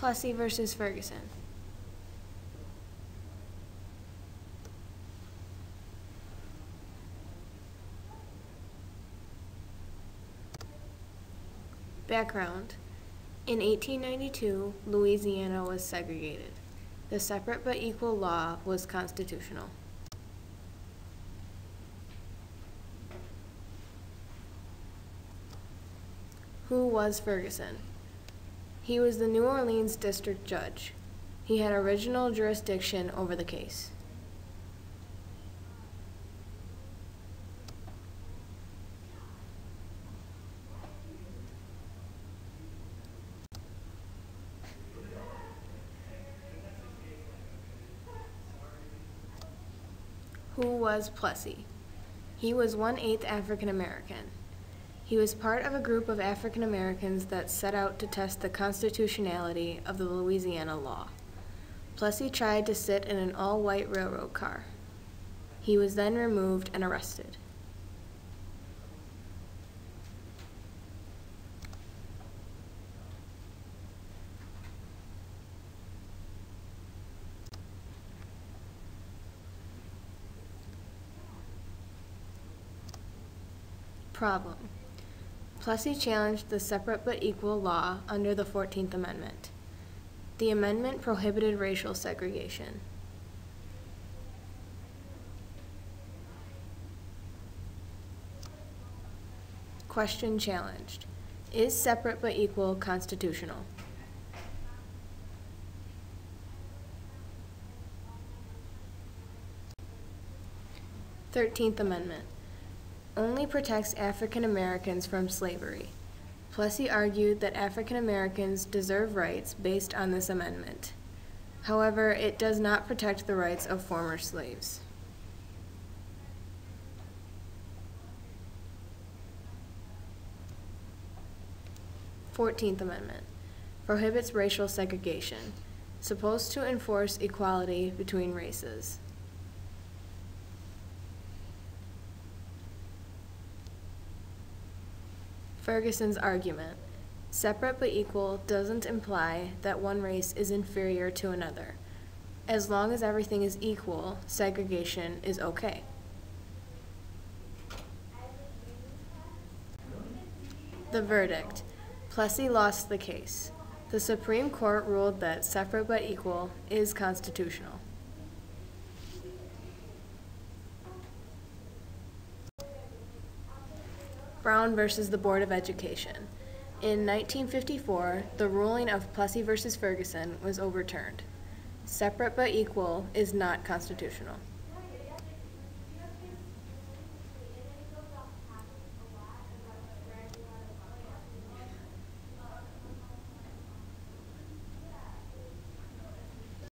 Plessy versus Ferguson. Background In 1892, Louisiana was segregated. The separate but equal law was constitutional. Who was Ferguson? He was the New Orleans district judge. He had original jurisdiction over the case. Who was Plessy? He was one eighth African American. He was part of a group of African Americans that set out to test the constitutionality of the Louisiana law. Plessy tried to sit in an all white railroad car. He was then removed and arrested. Problem. Plessy challenged the separate but equal law under the 14th Amendment. The amendment prohibited racial segregation. Question challenged. Is separate but equal constitutional? Thirteenth Amendment only protects African Americans from slavery. Plessy argued that African Americans deserve rights based on this amendment. However, it does not protect the rights of former slaves. Fourteenth Amendment prohibits racial segregation, supposed to enforce equality between races. Ferguson's argument. Separate but equal doesn't imply that one race is inferior to another. As long as everything is equal, segregation is okay. The verdict. Plessy lost the case. The Supreme Court ruled that separate but equal is constitutional. Brown versus the Board of Education. In 1954, the ruling of Plessy versus Ferguson was overturned. Separate but equal is not constitutional.